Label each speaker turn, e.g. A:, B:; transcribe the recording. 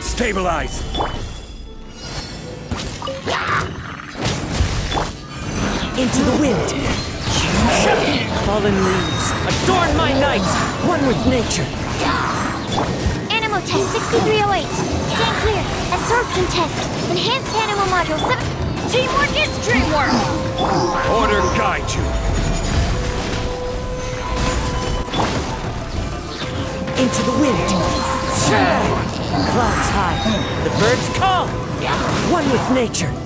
A: Stabilize!
B: Into the wind! Fallen leaves, adorn my night! One with nature!
C: Anemo test 6308. Stand clear. Absorption test. Enhanced Anemo module 7. Teamwork is dreamwork!
A: Order guide you!
B: Into the wind! Clouds high, the birds call! One with nature!